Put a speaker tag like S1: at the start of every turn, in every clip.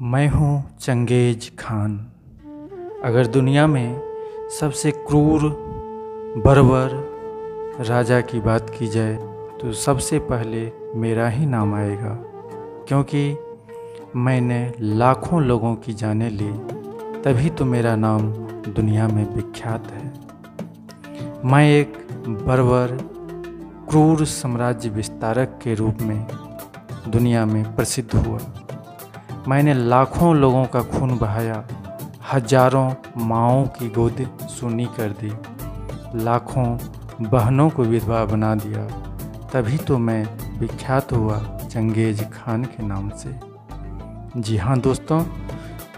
S1: मैं हूँ Genghis Khan. अगर दुनिया में सबसे क्रूर, बर्बर राजा की बात की जाए तो सबसे पहले मेरा ही नाम आएगा, क्योंकि मैंने लाखों लोगों की जाने ली, तभी तो मेरा नाम दुनिया में विख्यात है। मैं एक बर्बर, क्रूर साम्राज्य विस्तारक के रूप में दुनिया में प्रसिद्ध हुआ। मैंने लाखों लोगों का खून बहाया, हज़ारों माओं की गोद सुनी कर दी, लाखों बहनों को विधवा बना दिया। तभी तो मैं विख्यात हुआ चंगेज खान के नाम से। जी हाँ दोस्तों,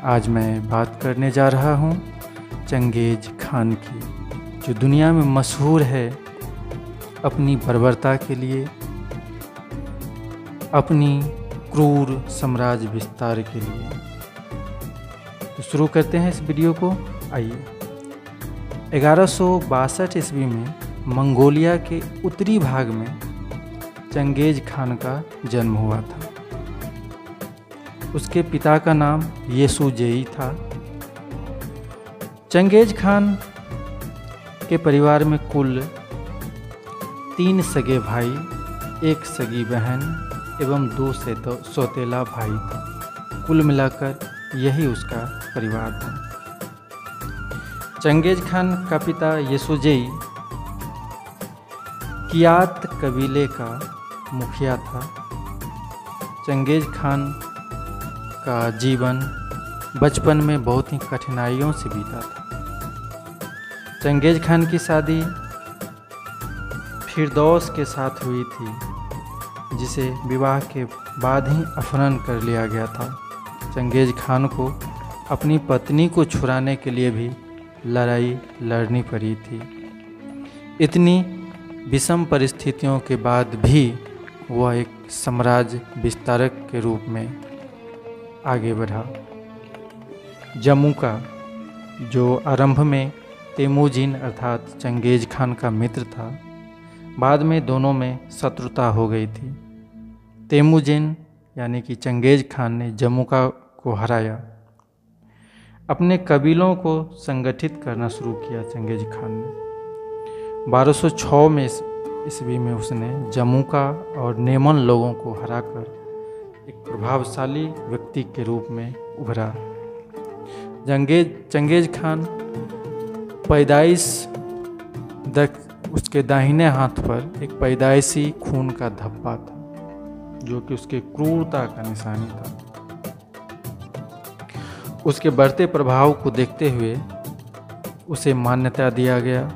S1: आज मैं बात करने जा रहा हूँ चंगेज खान की, जो दुनिया में मशहूर है अपनी बर्बरता के लिए, अपनी क्रूर साम्राज्य विस्तार के लिए। तो शुरू करते हैं इस वीडियो को। आइए। ग्यारह ईस्वी में मंगोलिया के उत्तरी भाग में चंगेज खान का जन्म हुआ था। उसके पिता का नाम येसुजेई था। चंगेज खान के परिवार में कुल तीन सगे भाई, एक सगी बहन एवं दो से तो सौतेला भाई था। कुल मिलाकर यही उसका परिवार था। चंगेज खान का पिता यसुजेई कियात कबीले का मुखिया था। चंगेज खान का जीवन बचपन में बहुत ही कठिनाइयों से बीता था। चंगेज खान की शादी फिरदौस के साथ हुई थी। जिसे विवाह के बाद ही अपहरण कर लिया गया था। चंगेज खान को अपनी पत्नी को छुड़ाने के लिए भी लड़ाई लड़नी पड़ी थी। इतनी विषम परिस्थितियों के बाद भी वह एक साम्राज्य विस्तारक के रूप में आगे बढ़ा। जम्मू का, जो आरंभ में तेमुजिन अर्थात चंगेज खान का मित्र था बाद में दोनों में शत्रुता हो गई थी। तेमुजिन, यानी कि चंगेज खान ने जमुका को हराया। अपने कबीलों को संगठित करना शुरू किया चंगेज खान ने। 1206 में ईस्वी में उसने जमुका और नेमन लोगों को हराकर एक प्रभावशाली व्यक्ति के रूप में उभरा। जंगेज चंगेज खान पैदाइश उसके दाहिने हाथ पर एक पैदाइशी खून का धब्बा था, जो कि उसके क्रूरता का निशानी था। उसके बढ़ते प्रभाव को देखते हुए उसे मान्यता दिया गया।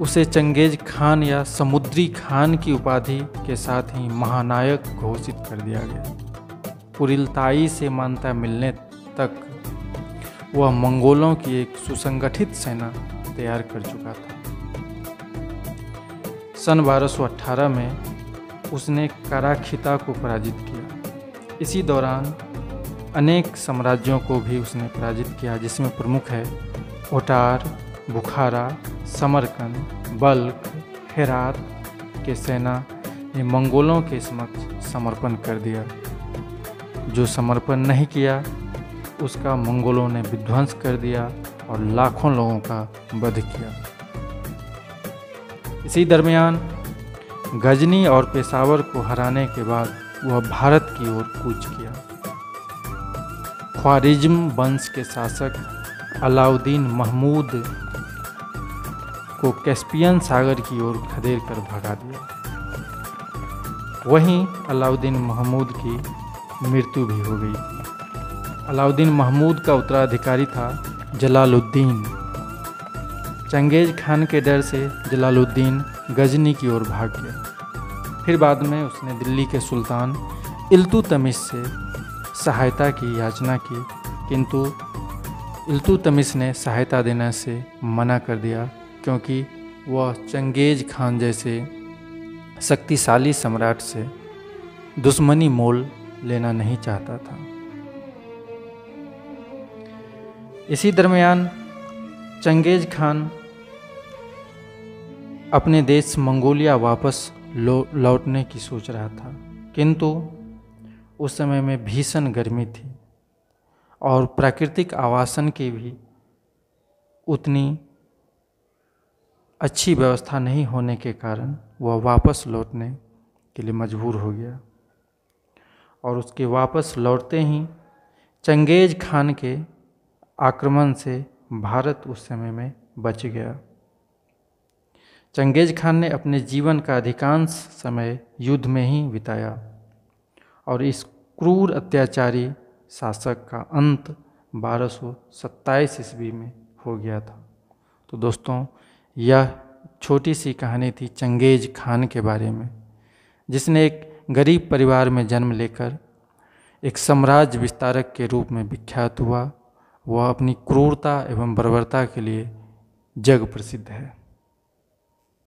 S1: उसे चंगेज खान या समुद्री खान की उपाधि के साथ ही महानायक घोषित कर दिया गया। पुरिलताई से मान्यता मिलने तक वह मंगोलों की एक सुसंगठित सेना तैयार कर चुका था। सन 1218 में उसने काराखिता को पराजित किया। इसी दौरान अनेक साम्राज्यों को भी उसने पराजित किया, जिसमें प्रमुख है Otrar, Bukhara, Samarkand, Balkh Herat के सेना ने मंगोलों के समक्ष समर्पण कर दिया। जो समर्पण नहीं किया, उसका मंगोलों ने विध्वंस कर दिया और लाखों लोगों का वध किया। इसी दरमियान गजनी और पेशावर को हराने के बाद वह भारत की ओर कूच किया। ख्वारिज्म वंश के शासक अलाउद्दीन महमूद को कैस्पियन सागर की ओर खदेड़ कर भगा दिया। वहीं अलाउद्दीन महमूद की मृत्यु भी हो गई। अलाउद्दीन महमूद का उत्तराधिकारी था जलालुद्दीन। चंगेज खान के डर से जलालुद्दीन गजनी की ओर भाग गया फिर बाद में उसने दिल्ली के सुल्तान इल्तुतमिश से सहायता की याचना की, किंतु इल्तुतमिश ने सहायता देने से मना कर दिया, क्योंकि वह चंगेज खान जैसे शक्तिशाली सम्राट से दुश्मनी मोल लेना नहीं चाहता था। इसी दरमियान चंगेज खान अपने देश मंगोलिया वापस लौटने की सोच रहा था। किंतु उस समय में भीषण गर्मी थी और प्राकृतिक आवासन की भी उतनी अच्छी व्यवस्था नहीं होने के कारण वह वापस लौटने के लिए मजबूर हो गया और उसके वापस लौटते ही चंगेज खान के आक्रमण से भारत उस समय में बच गया। चंगेज खान ने अपने जीवन का अधिकांश समय युद्ध में ही बिताया और इस क्रूर अत्याचारी शासक का अंत बारह सौ सत्ताईस ईस्वी में हो गया था। तो दोस्तों, यह छोटी सी कहानी थी चंगेज खान के बारे में, जिसने एक गरीब परिवार में जन्म लेकर एक साम्राज्य विस्तारक के रूप में विख्यात हुआ। वह अपनी क्रूरता एवं बर्बरता के लिए जग प्रसिद्ध है।